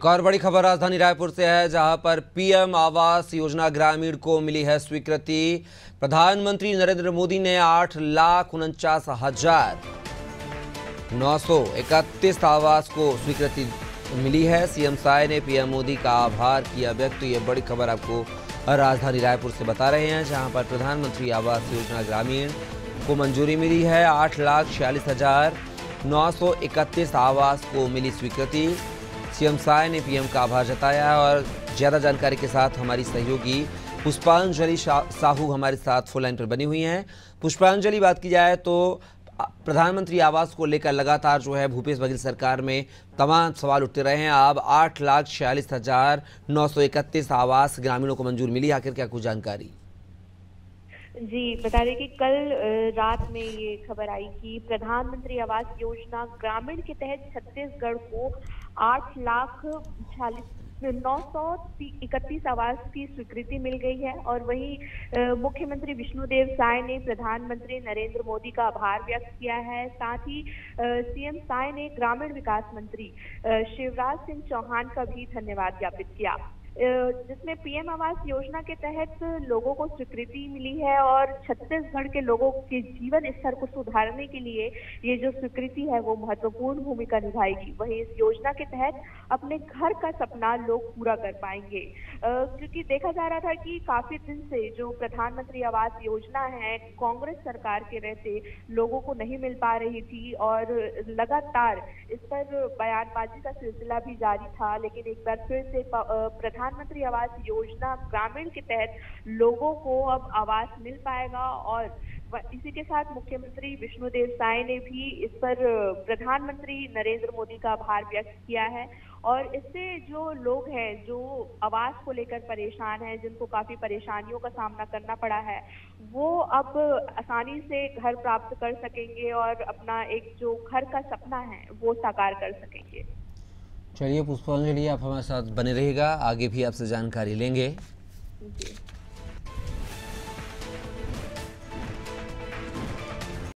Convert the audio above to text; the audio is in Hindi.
एक और बड़ी खबर राजधानी रायपुर से है, जहाँ पर पीएम आवास योजना ग्रामीण को मिली है स्वीकृति। प्रधानमंत्री नरेंद्र मोदी ने आठ लाख उनचास हज़ार नौ सौ इकतीस आवास को स्वीकृति मिली है। सीएम साय ने पीएम मोदी का आभार किया व्यक्त। तो ये बड़ी खबर आपको राजधानी रायपुर से बता रहे हैं, जहाँ पर प्रधानमंत्री आवास योजना ग्रामीण को मंजूरी मिली है। आठ लाख छियालीस हज़ार नौ सौ इकतीस आवास को मिली स्वीकृति। सीएम साय ने पीएम का आभार जताया और ज़्यादा जानकारी के साथ हमारी सहयोगी पुष्पांजलि साहू हमारे साथ फ़ोन लाइन पर बनी हुई हैं। पुष्पांजलि बात की जाए तो प्रधानमंत्री आवास को लेकर लगातार जो है भूपेश बघेल सरकार में तमाम सवाल उठते रहे हैं। अब आठ लाख छियालीस हज़ार नौ सौ इकतीस आवास ग्रामीणों को मंजूर मिली। आखिर क्या कुछ जानकारी? जी, बता दें कि कल रात में ये खबर आई कि प्रधानमंत्री आवास योजना ग्रामीण के तहत छत्तीसगढ़ को आठ लाख छियालीस, नौ सौ इकतीस आवास की स्वीकृति मिल गई है और वही मुख्यमंत्री विष्णुदेव साय ने प्रधानमंत्री नरेंद्र मोदी का आभार व्यक्त किया है। साथ ही सीएम साय ने ग्रामीण विकास मंत्री शिवराज सिंह चौहान का भी धन्यवाद ज्ञापित किया। जिसमें पीएम आवास योजना के तहत लोगों को स्वीकृति मिली है और छत्तीसगढ़ के लोगों के जीवन स्तर को सुधारने के लिए ये जो स्वीकृति है वो महत्वपूर्ण भूमिका निभाएगी। वही इस योजना के तहत अपने घर का सपना लोग पूरा कर पाएँगे। क्योंकि देखा जा रहा था कि काफ़ी दिन से जो प्रधानमंत्री आवास योजना है, कांग्रेस सरकार के रहते लोगों को नहीं मिल पा रही थी और लगातार इस पर बयानबाजी का सिलसिला भी जारी था, लेकिन एक बार फिर से प्रधान प्रधानमंत्री आवास योजना ग्रामीण के तहत लोगों को अब आवास मिल पाएगा और इसी के साथ मुख्यमंत्री विष्णुदेव साय ने भी इस पर प्रधानमंत्री नरेंद्र मोदी का आभार व्यक्त किया है। और इससे जो लोग हैं, जो आवास को लेकर परेशान हैं, जिनको काफ़ी परेशानियों का सामना करना पड़ा है, वो अब आसानी से घर प्राप्त कर सकेंगे और अपना एक जो घर का सपना है, वो साकार कर सकेंगे। चलिए पुष्पांजलि आप हमारे साथ बने रहेगा आगे भी आपसे जानकारी लेंगे।